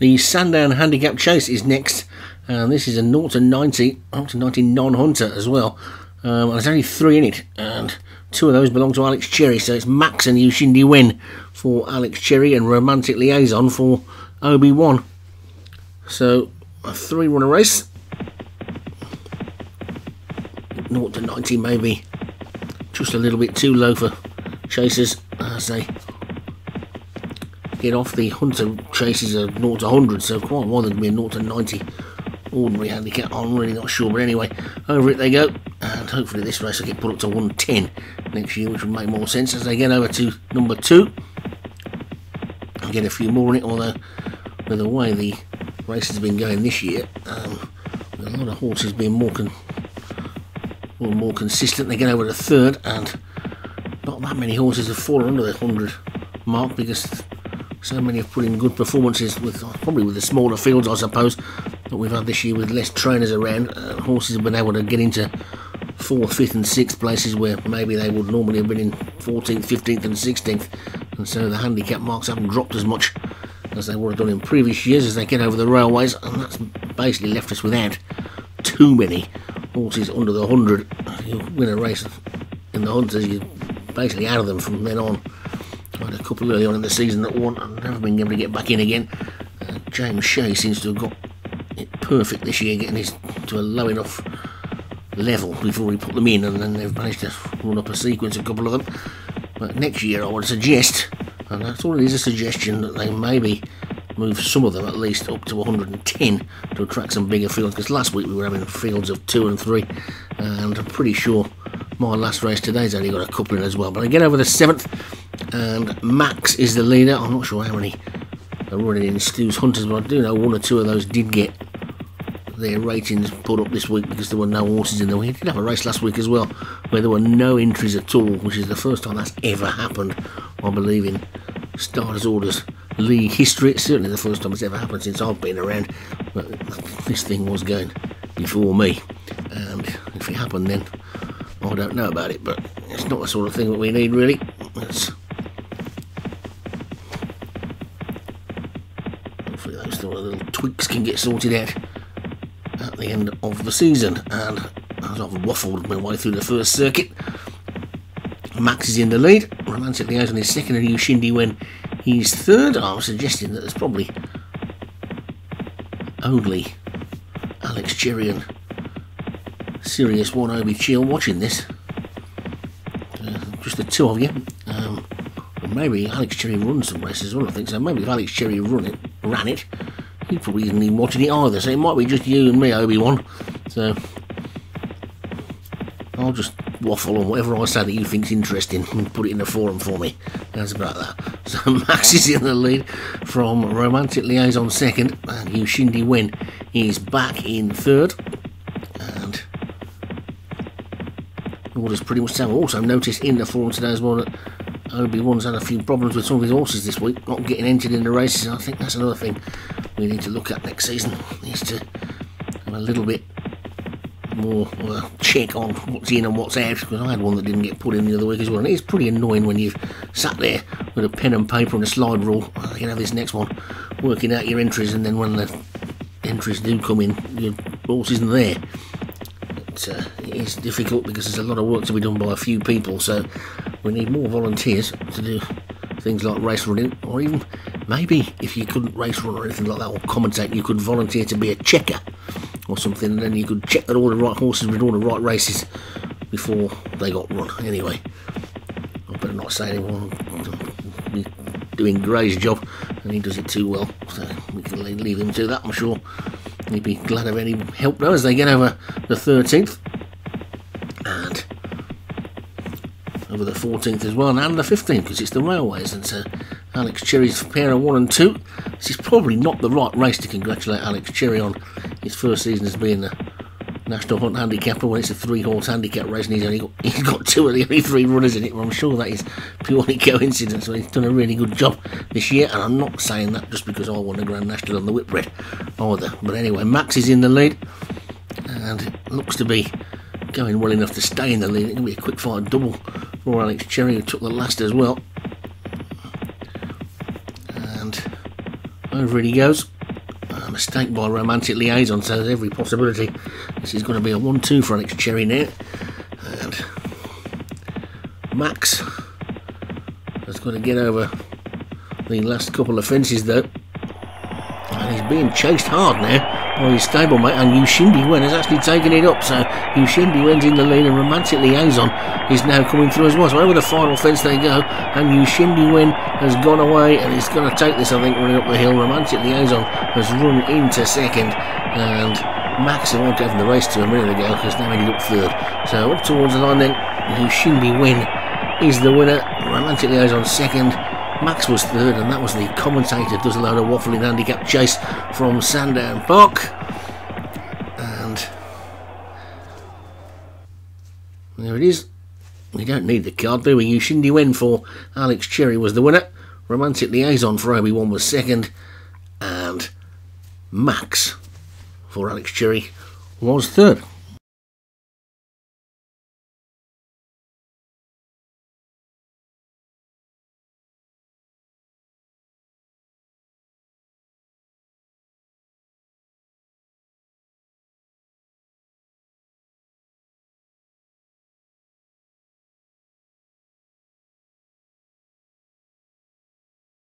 The Sandown Handicap Chase is next, and this is a 0 to 90, 0 to 90 non hunter as well. Um, there's only three in it, and two of those belong to Alex Cherry, so it's Max and Ushindi Win for Alex Cherry and Romantic Liaison for Obi Wan. So, a three runner race. 0 to 90 maybe just a little bit too low for chasers as they get off the hunter chases are 0 to 100 so quite one to be a 0 to 90 ordinary handicap I'm really not sure but anyway over it they go and hopefully this race will get put up to 110 next year which will make more sense as they get over to number 2 and get a few more in it although with the way the race has been going this year um, with a lot of horses being more con more consistent they get over to third and not that many horses have fallen under the 100 mark because so many have put in good performances with probably with the smaller fields, I suppose, that we've had this year with less trainers around. Uh, horses have been able to get into fourth, fifth, and sixth places where maybe they would normally have been in 14th, 15th, and 16th, and so the handicap marks haven't dropped as much as they would have done in previous years as they get over the railways, and that's basically left us without too many horses under the 100. You win a race in the hunters, you're basically out of them from then on. Had a couple early on in the season that won and never been able to get back in again. Uh, James Shea seems to have got it perfect this year, getting his to a low enough level before he put them in, and then they've managed to run up a sequence, a couple of them. But next year, I would suggest, and that's all it is a suggestion, that they maybe move some of them at least up to 110 to attract some bigger fields. Because last week we were having fields of two and three, and I'm pretty sure my last race today's only got a couple in as well. But I get over the seventh and Max is the leader. I'm not sure how many are running in Stu's Hunters, but I do know one or two of those did get their ratings put up this week because there were no horses in there. We did have a race last week as well where there were no entries at all, which is the first time that's ever happened, I believe, in Starters Orders league history. It's certainly the first time it's ever happened since I've been around, but this thing was going before me, and if it happened then, I don't know about it, but it's not the sort of thing that we need really. It's tweaks can get sorted out at the end of the season. And as I've waffled my way through the first circuit, Max is in the lead. Romantically, Romantic Liaison is second, and Ushindi when he's third. I was suggesting that there's probably only Alex Cherry and Sirius One Obi Chill watching this. Uh, just the two of you. Um, maybe Alex Cherry runs some races as well, I think so. Maybe if Alex Cherry run it, ran it, probably isn't even watching it either. So it might be just you and me, Obi Wan. So I'll just waffle on whatever I say that you think's interesting and put it in the forum for me. That's about that. So Max is in the lead from Romantic Liaison second, and Ushindi Wen is back in third. And orders pretty much same. Also noticed in the forum today as well that Obi-Wan's had a few problems with some of his horses this week, not getting entered in the races. I think that's another thing we need to look at next season. Needs to have a little bit more uh, check on what's in and what's out because I had one that didn't get put in the other week as well. And it is pretty annoying when you've sat there with a pen and paper and a slide rule. Uh, you know, this next one, working out your entries, and then when the entries do come in, your horse isn't there. Uh, it is difficult because there's a lot of work to be done by a few people, so we need more volunteers to do things like race running, or even maybe if you couldn't race run or anything like that, or commentate, you could volunteer to be a checker or something, and then you could check that all the right horses were in all the right races before they got run. Anyway, I better not say anyone doing Gray's job, and he does it too well, so we can leave him to that, I'm sure. He'd be glad of any help though as they get over the 13th and over the 14th as well, and the 15th because it's the railways. And so Alex Cherry's pair of one and two. This is probably not the right race to congratulate Alex Cherry on his first season as being a national hunt handicapper when it's a three horse handicap race and he's only got, he's got two of the only three runners in it. Well, I'm sure that is purely coincidence. So he's done a really good job this year, and I'm not saying that just because I won the Grand National on the Whitbread either. But anyway, Max is in the lead and it looks to be going well enough to stay in the lead. To be a quick fire double for Alex Cherry, who took the last as well. Over he goes. a mistake by Romantic Liaison, so there's every possibility this is going to be a 1-2 for Alex Cherry now. And Max has got to get over the last couple of fences though. And he's being chased hard now by his stablemate and Yushindi Wen has actually taken it up. So Yushindi Wen's in the lead and Romantic Liaison is now coming through as well. So over the final fence they go and Yushindi Wen has gone away and he's going to take this I think running up the hill. Romantic Liaison has run into second and Max, won't have the race to a minute ago, because now ended up third. So up towards the line then, Yushindi Wen is the winner. Romantic Liaison second. Max was third, and that was the commentator does a load of waffling handicap chase from Sandown Park. And there it is. We don't need the card, do we? Yushindi Wen for Alex Cherry was the winner. Romantic Liaison for Obi Wan was second. And Max for Alex Cherry was third.